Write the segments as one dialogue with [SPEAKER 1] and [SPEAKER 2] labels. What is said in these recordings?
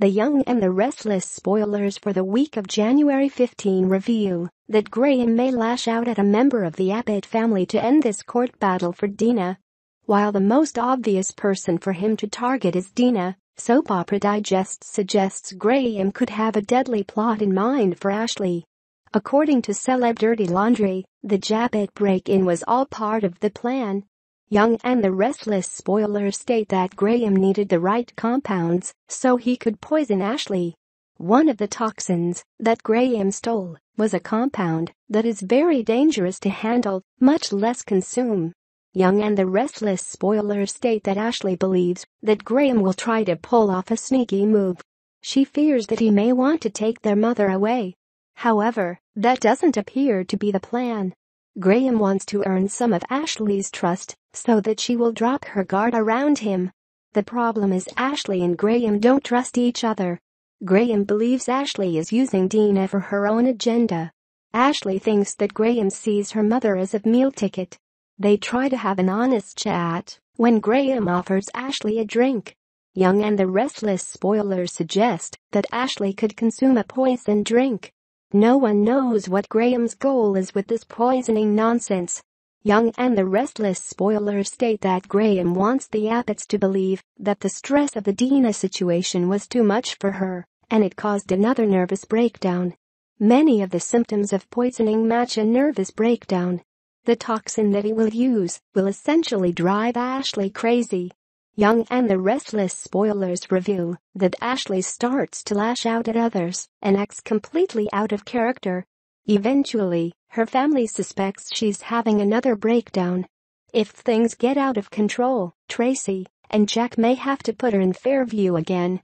[SPEAKER 1] The Young and the Restless spoilers for the week of January 15 reveal that Graham may lash out at a member of the Abbott family to end this court battle for Dina. While the most obvious person for him to target is Dina, Soap Opera Digest suggests Graham could have a deadly plot in mind for Ashley. According to Celeb Dirty Laundry, the Abbott break-in was all part of the plan. Young and the Restless spoilers state that Graham needed the right compounds so he could poison Ashley. One of the toxins that Graham stole was a compound that is very dangerous to handle, much less consume. Young and the Restless spoilers state that Ashley believes that Graham will try to pull off a sneaky move. She fears that he may want to take their mother away. However, that doesn't appear to be the plan. Graham wants to earn some of Ashley's trust so that she will drop her guard around him. The problem is Ashley and Graham don't trust each other. Graham believes Ashley is using Dina for her own agenda. Ashley thinks that Graham sees her mother as a meal ticket. They try to have an honest chat when Graham offers Ashley a drink. Young and the Restless spoilers suggest that Ashley could consume a poison drink no one knows what Graham's goal is with this poisoning nonsense. Young and the Restless spoilers state that Graham wants the Abbotts to believe that the stress of the Dina situation was too much for her, and it caused another nervous breakdown. Many of the symptoms of poisoning match a nervous breakdown. The toxin that he will use will essentially drive Ashley crazy. Young and the Restless spoilers reveal that Ashley starts to lash out at others and acts completely out of character. Eventually, her family suspects she's having another breakdown. If things get out of control, Tracy and Jack may have to put her in Fairview again.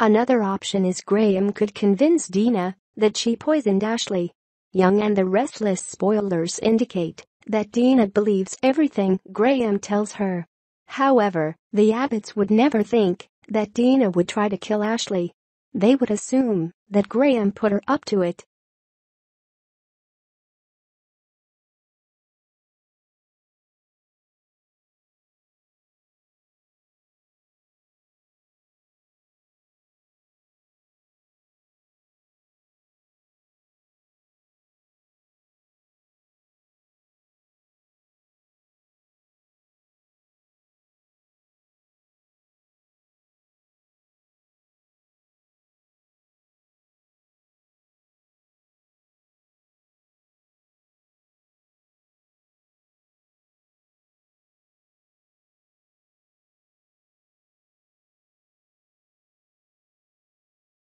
[SPEAKER 1] Another option is Graham could convince Dina that she poisoned Ashley. Young and the Restless spoilers indicate that Dina believes everything Graham tells her However, the Abbotts would never think that Dina would try to kill Ashley. They would assume that Graham put her up to it